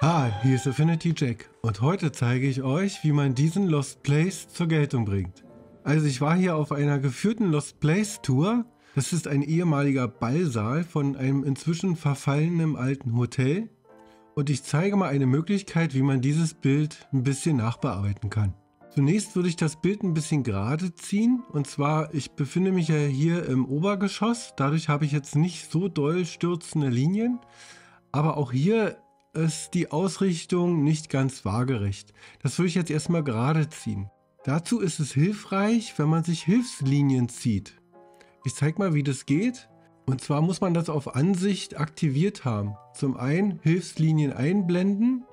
Hi, hier ist Affinity Jack und heute zeige ich euch, wie man diesen Lost Place zur Geltung bringt. Also ich war hier auf einer geführten Lost Place Tour. Das ist ein ehemaliger Ballsaal von einem inzwischen verfallenen alten Hotel. Und ich zeige mal eine Möglichkeit, wie man dieses Bild ein bisschen nachbearbeiten kann. Zunächst würde ich das Bild ein bisschen gerade ziehen. Und zwar, ich befinde mich ja hier im Obergeschoss. Dadurch habe ich jetzt nicht so doll stürzende Linien. Aber auch hier ist die Ausrichtung nicht ganz waagerecht. Das würde ich jetzt erstmal gerade ziehen. Dazu ist es hilfreich, wenn man sich Hilfslinien zieht. Ich zeige mal, wie das geht. Und zwar muss man das auf Ansicht aktiviert haben. Zum einen Hilfslinien einblenden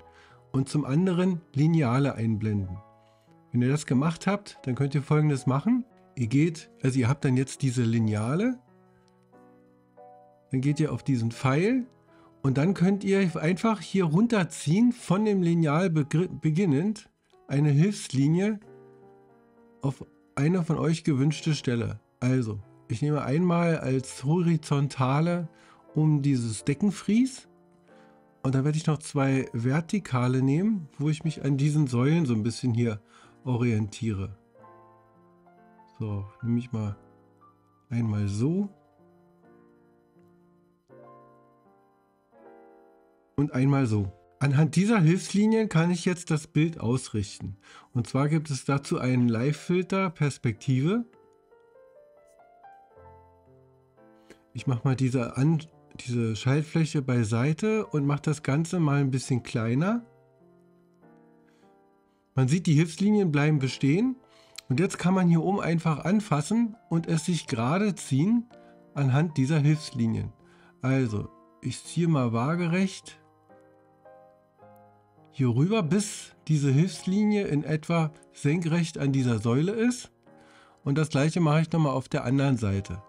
und zum anderen Lineale einblenden. Wenn ihr das gemacht habt, dann könnt ihr folgendes machen. Ihr geht, also ihr habt dann jetzt diese Lineale. Dann geht ihr auf diesen Pfeil und dann könnt ihr einfach hier runterziehen, von dem Lineal beginnend, eine Hilfslinie auf eine von euch gewünschte Stelle. Also, ich nehme einmal als horizontale um dieses Deckenfries und dann werde ich noch zwei vertikale nehmen, wo ich mich an diesen Säulen so ein bisschen hier orientiere. So, nehme ich mal einmal so und einmal so. Anhand dieser Hilfslinien kann ich jetzt das Bild ausrichten. Und zwar gibt es dazu einen Live-Filter Perspektive. Ich mache mal diese, An diese Schaltfläche beiseite und mache das Ganze mal ein bisschen kleiner. Man sieht, die Hilfslinien bleiben bestehen. Und jetzt kann man hier oben einfach anfassen und es sich gerade ziehen anhand dieser Hilfslinien. Also, ich ziehe mal waagerecht hier rüber, bis diese Hilfslinie in etwa senkrecht an dieser Säule ist. Und das gleiche mache ich nochmal auf der anderen Seite.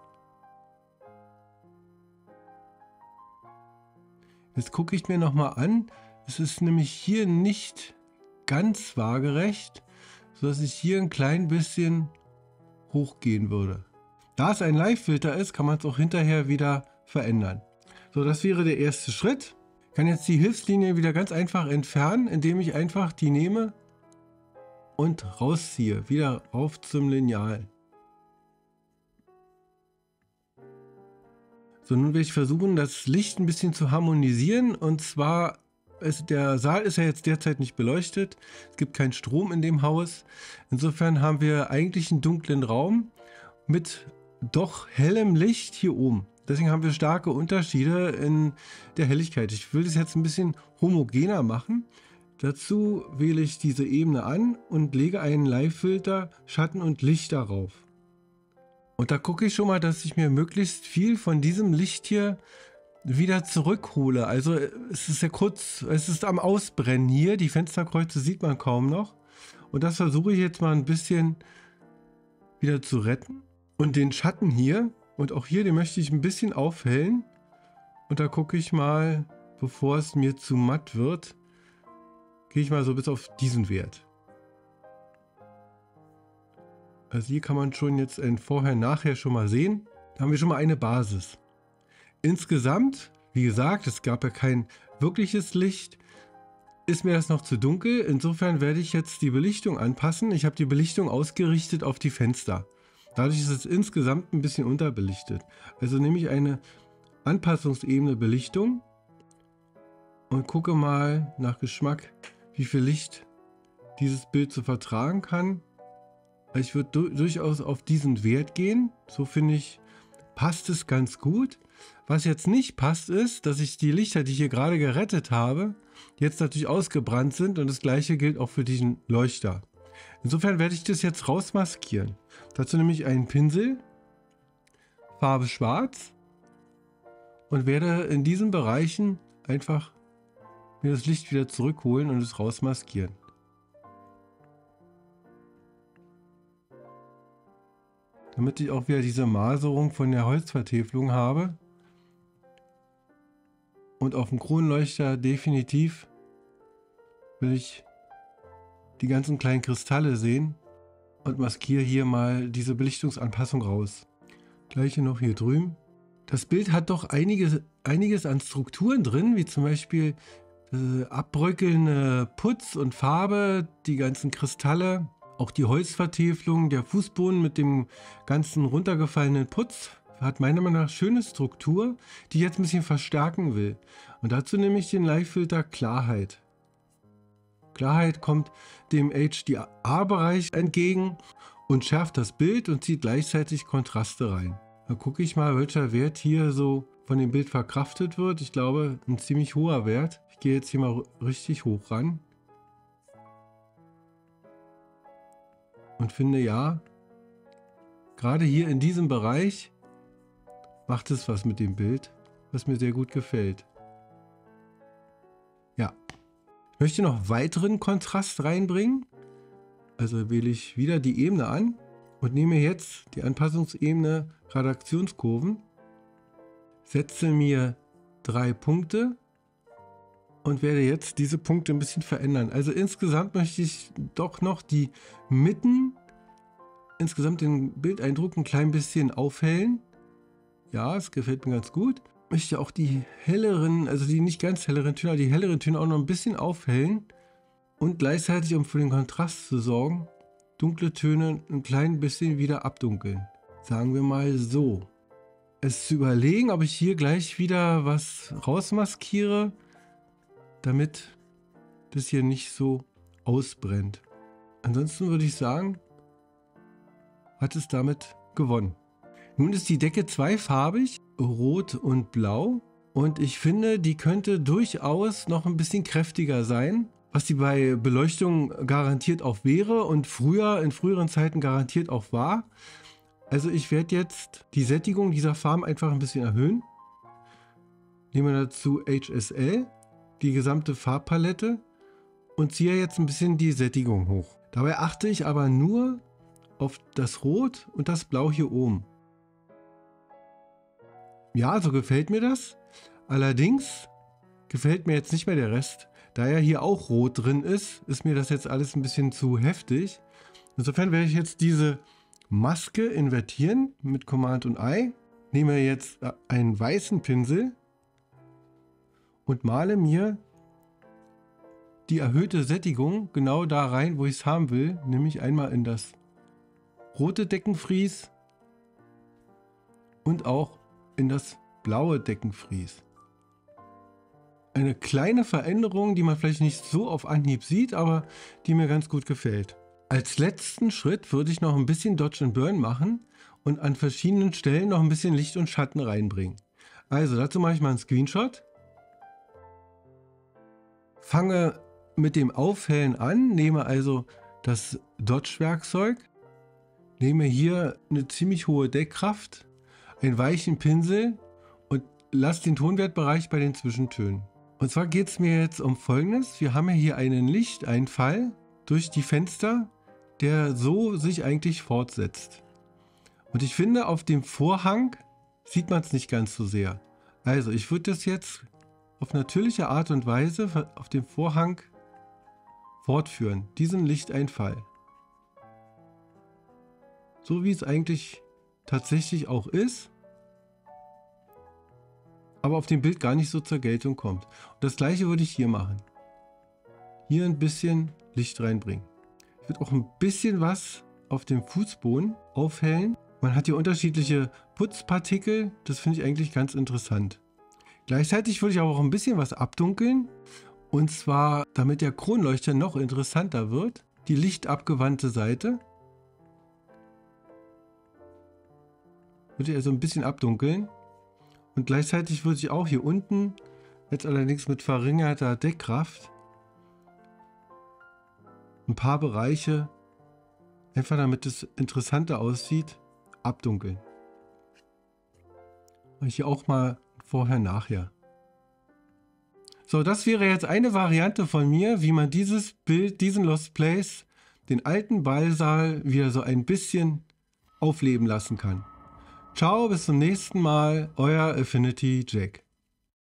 Jetzt gucke ich mir nochmal an. Es ist nämlich hier nicht ganz waagerecht, sodass ich hier ein klein bisschen hochgehen würde. Da es ein Live-Filter ist, kann man es auch hinterher wieder verändern. So, das wäre der erste Schritt kann jetzt die Hilfslinie wieder ganz einfach entfernen, indem ich einfach die nehme und rausziehe. Wieder auf zum Lineal. So, nun will ich versuchen, das Licht ein bisschen zu harmonisieren. Und zwar, ist, der Saal ist ja jetzt derzeit nicht beleuchtet. Es gibt keinen Strom in dem Haus. Insofern haben wir eigentlich einen dunklen Raum mit doch hellem Licht hier oben. Deswegen haben wir starke Unterschiede in der Helligkeit. Ich will das jetzt ein bisschen homogener machen. Dazu wähle ich diese Ebene an und lege einen Live-Filter Schatten und Licht darauf. Und da gucke ich schon mal, dass ich mir möglichst viel von diesem Licht hier wieder zurückhole. Also es ist ja kurz, es ist am Ausbrennen hier. Die Fensterkreuze sieht man kaum noch. Und das versuche ich jetzt mal ein bisschen wieder zu retten. Und den Schatten hier, und auch hier, den möchte ich ein bisschen aufhellen. Und da gucke ich mal, bevor es mir zu matt wird, gehe ich mal so bis auf diesen Wert. Also hier kann man schon jetzt ein Vorher-Nachher schon mal sehen. Da haben wir schon mal eine Basis. Insgesamt, wie gesagt, es gab ja kein wirkliches Licht, ist mir das noch zu dunkel. Insofern werde ich jetzt die Belichtung anpassen. Ich habe die Belichtung ausgerichtet auf die Fenster. Dadurch ist es insgesamt ein bisschen unterbelichtet. Also nehme ich eine Anpassungsebene Belichtung und gucke mal nach Geschmack, wie viel Licht dieses Bild zu vertragen kann. Ich würde du durchaus auf diesen Wert gehen. So finde ich, passt es ganz gut. Was jetzt nicht passt, ist, dass ich die Lichter, die ich hier gerade gerettet habe, jetzt natürlich ausgebrannt sind und das gleiche gilt auch für diesen Leuchter. Insofern werde ich das jetzt rausmaskieren. Dazu nehme ich einen Pinsel, Farbe schwarz und werde in diesen Bereichen einfach mir das Licht wieder zurückholen und es rausmaskieren. Damit ich auch wieder diese Maserung von der Holzvertäfelung habe. Und auf dem Kronleuchter definitiv will ich die ganzen kleinen Kristalle sehen und maskiere hier mal diese Belichtungsanpassung raus. Gleiche noch hier drüben. Das Bild hat doch einige, einiges an Strukturen drin, wie zum Beispiel äh, abbröckelnde Putz und Farbe, die ganzen Kristalle, auch die Holzvertäfelung, der Fußboden mit dem ganzen runtergefallenen Putz hat meiner Meinung nach schöne Struktur, die ich jetzt ein bisschen verstärken will. Und dazu nehme ich den Live-Filter Klarheit. Klarheit kommt dem HDR-Bereich entgegen und schärft das Bild und zieht gleichzeitig Kontraste rein. Dann gucke ich mal, welcher Wert hier so von dem Bild verkraftet wird. Ich glaube, ein ziemlich hoher Wert. Ich gehe jetzt hier mal richtig hoch ran. Und finde ja, gerade hier in diesem Bereich macht es was mit dem Bild, was mir sehr gut gefällt. Möchte noch weiteren Kontrast reinbringen. Also wähle ich wieder die Ebene an und nehme jetzt die Anpassungsebene Redaktionskurven, setze mir drei Punkte und werde jetzt diese Punkte ein bisschen verändern. Also insgesamt möchte ich doch noch die Mitten, insgesamt den Bildeindruck ein klein bisschen aufhellen. Ja, es gefällt mir ganz gut. Möchte auch die helleren, also die nicht ganz helleren Töne, aber die helleren Töne auch noch ein bisschen aufhellen. Und gleichzeitig, um für den Kontrast zu sorgen, dunkle Töne ein klein bisschen wieder abdunkeln. Sagen wir mal so. Es zu überlegen, ob ich hier gleich wieder was rausmaskiere, damit das hier nicht so ausbrennt. Ansonsten würde ich sagen, hat es damit gewonnen. Nun ist die Decke zweifarbig, rot und blau. Und ich finde, die könnte durchaus noch ein bisschen kräftiger sein, was sie bei Beleuchtung garantiert auch wäre und früher, in früheren Zeiten garantiert auch war. Also ich werde jetzt die Sättigung dieser Farben einfach ein bisschen erhöhen. Nehmen wir dazu HSL, die gesamte Farbpalette und ziehe jetzt ein bisschen die Sättigung hoch. Dabei achte ich aber nur auf das Rot und das Blau hier oben. Ja, so gefällt mir das. Allerdings gefällt mir jetzt nicht mehr der Rest. Da ja hier auch rot drin ist, ist mir das jetzt alles ein bisschen zu heftig. Insofern werde ich jetzt diese Maske invertieren mit Command und I. Nehme jetzt äh, einen weißen Pinsel und male mir die erhöhte Sättigung genau da rein, wo ich es haben will, nämlich einmal in das rote Deckenfries und auch in das blaue Deckenfries. Eine kleine Veränderung, die man vielleicht nicht so auf Anhieb sieht, aber die mir ganz gut gefällt. Als letzten Schritt würde ich noch ein bisschen Dodge and Burn machen und an verschiedenen Stellen noch ein bisschen Licht und Schatten reinbringen. Also dazu mache ich mal einen Screenshot. Fange mit dem Aufhellen an, nehme also das Dodge-Werkzeug, nehme hier eine ziemlich hohe Deckkraft einen weichen Pinsel und lasse den Tonwertbereich bei den Zwischentönen. Und zwar geht es mir jetzt um folgendes. Wir haben ja hier einen Lichteinfall durch die Fenster, der so sich eigentlich fortsetzt. Und ich finde, auf dem Vorhang sieht man es nicht ganz so sehr. Also ich würde das jetzt auf natürliche Art und Weise auf dem Vorhang fortführen, diesen Lichteinfall. So wie es eigentlich tatsächlich auch ist, aber auf dem Bild gar nicht so zur Geltung kommt. Und das gleiche würde ich hier machen. Hier ein bisschen Licht reinbringen. Ich würde auch ein bisschen was auf dem Fußboden aufhellen. Man hat hier unterschiedliche Putzpartikel. Das finde ich eigentlich ganz interessant. Gleichzeitig würde ich aber auch ein bisschen was abdunkeln. Und zwar, damit der Kronleuchter noch interessanter wird, die lichtabgewandte Seite. Würde ich also ein bisschen abdunkeln. Und gleichzeitig würde ich auch hier unten, jetzt allerdings mit verringerter Deckkraft, ein paar Bereiche, einfach damit es interessanter aussieht, abdunkeln. Ich hier auch mal vorher, nachher. So, das wäre jetzt eine Variante von mir, wie man dieses Bild, diesen Lost Place, den alten Ballsaal wieder so ein bisschen aufleben lassen kann. Ciao, bis zum nächsten Mal, euer Affinity Jack.